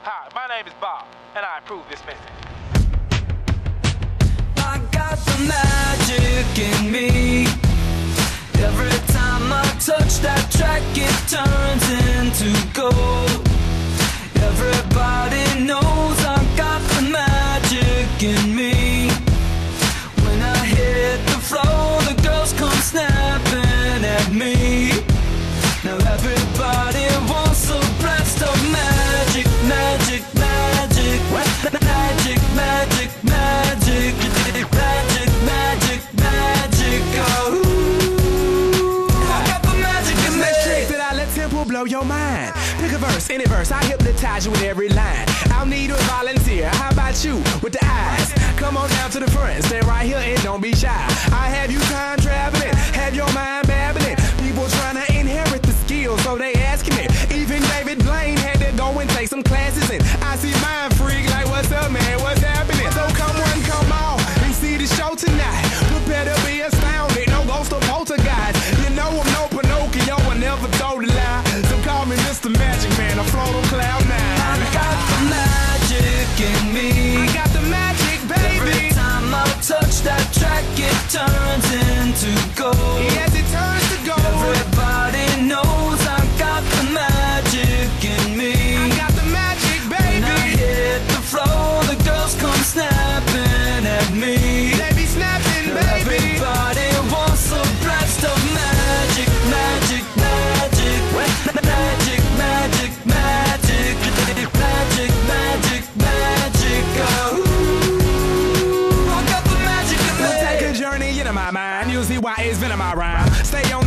Hi, my name is Bob, and I approve this message. I got the magic in me. Every time I touch that track, it turns into gold. mind. Pick a verse, any verse, I hypnotize you with every line. I'll need a volunteer. How about you with the eyes? Come on down to the front, stand right here and don't be shy. I have you time traveling, have your mind babbling. People trying to inherit the skills, so they asking it. Even David Blaine had to go and take some classes in. I see mind freak like, what's up, man? What's happening? So come on, come on and see the show tonight. We better be astounded, no ghost or poltergeist. turns into gold. Stay on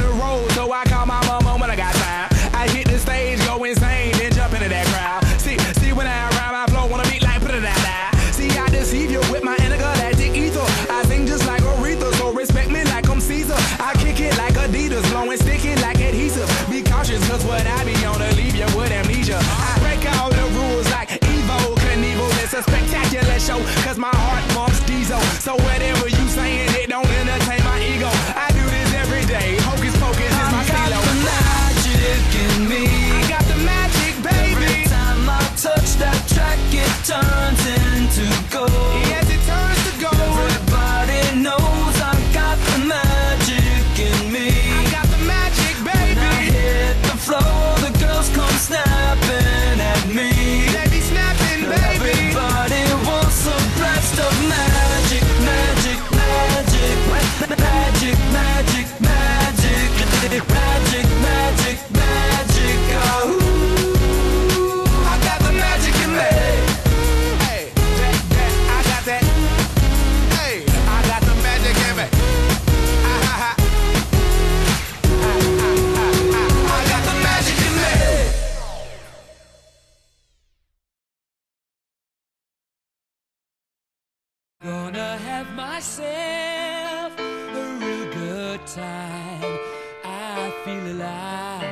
gonna have myself a real good time. I feel alive.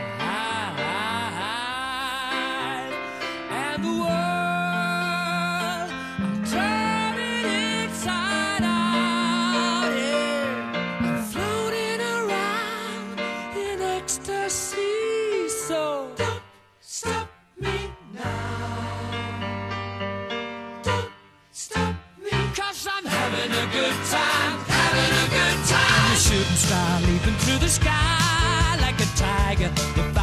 And the world, I'm turning inside out. Yeah. I'm floating around in ecstasy. So don't stop me now. Don't stop. star leaping through the sky like a tiger.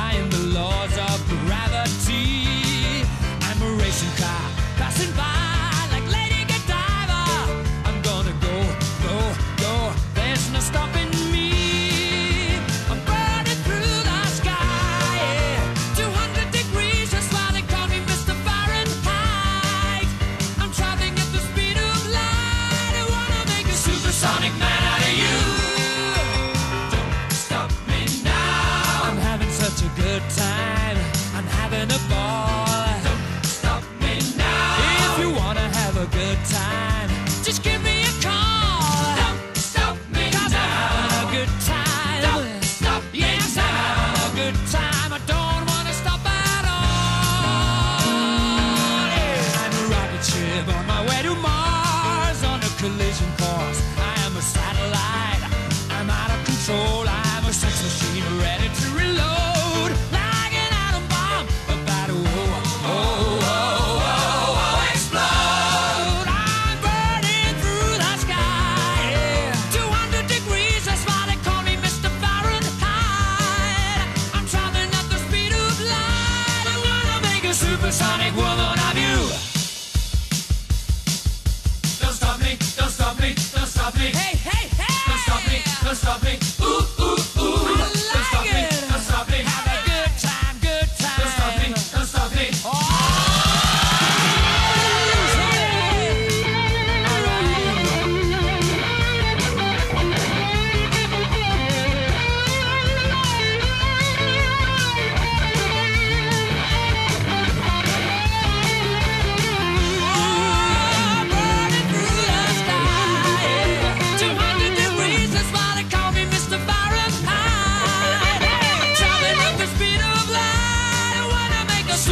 supersonic woman.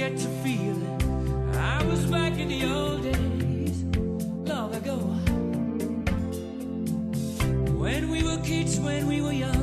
get to feel it. I was back in the old days, long ago. When we were kids, when we were young.